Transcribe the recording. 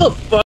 the fuck?